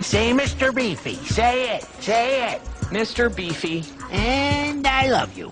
Say Mr. Beefy. Say it. Say it. Mr. Beefy. And I love you.